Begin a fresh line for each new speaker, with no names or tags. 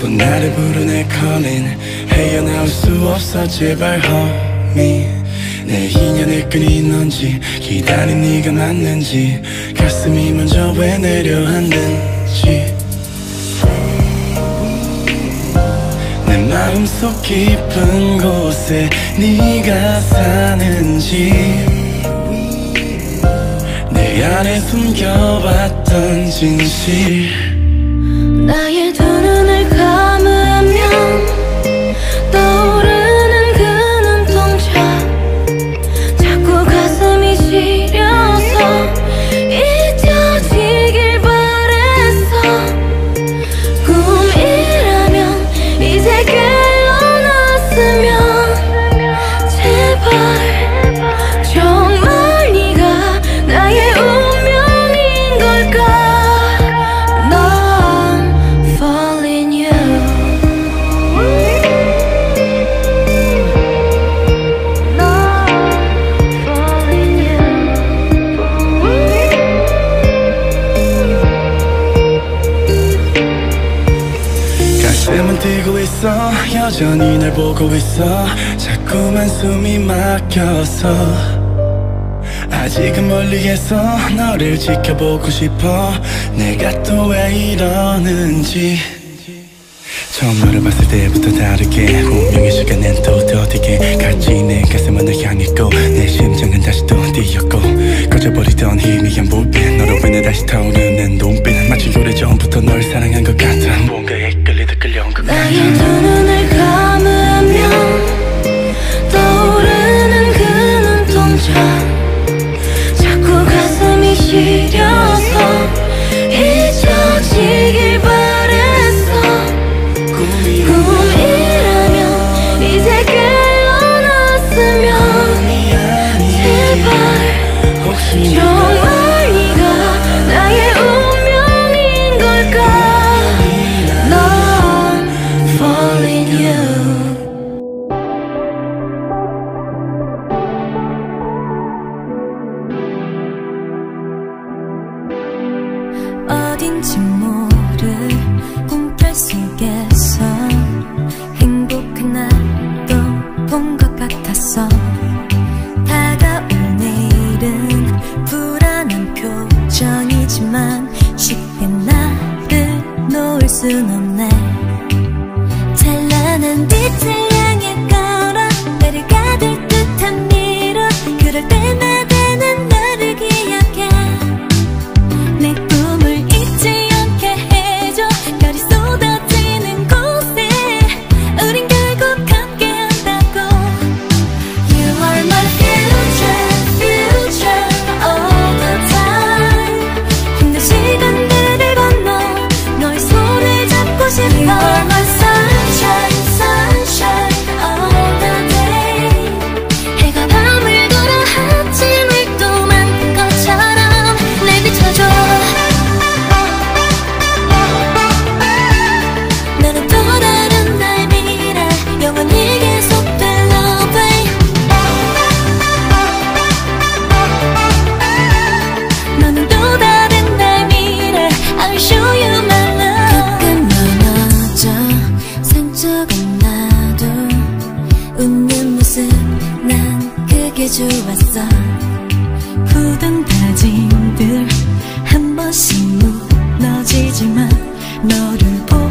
또 나를 부르네 calling. 헤어나올 수 없어 제발 homie. 내 인연을 끊인 건지 기다린 네가 맞는지 가슴이 먼저 왜 내려앉는지. 내 마음속 깊은 곳에 네가 사는지. 내 안에 숨겨왔던 진실
나의 두 눈을
가슴은 뛰고 있어. 여전히 날 보고 있어. 자꾸만 숨이 막혀서. 아직은 멀리에서 너를 지켜보고 싶어. 내가 또 왜 이러는지. 처음 너를 봤을 때부터 다르게 운명의 시간엔 또 더디게 갈지 내 가슴은 널 향했고 내 심장은 다시 또 뛰었고. 꺼져버리던 희미한 불빛 너로 인해 다시 타오르는 눈빛. 마치 오래전부터 널
falling you
순 없네. 찬란한 빛을 향해 걸어 가둘 듯한 미로 그럴 때마 하지만 너를 보고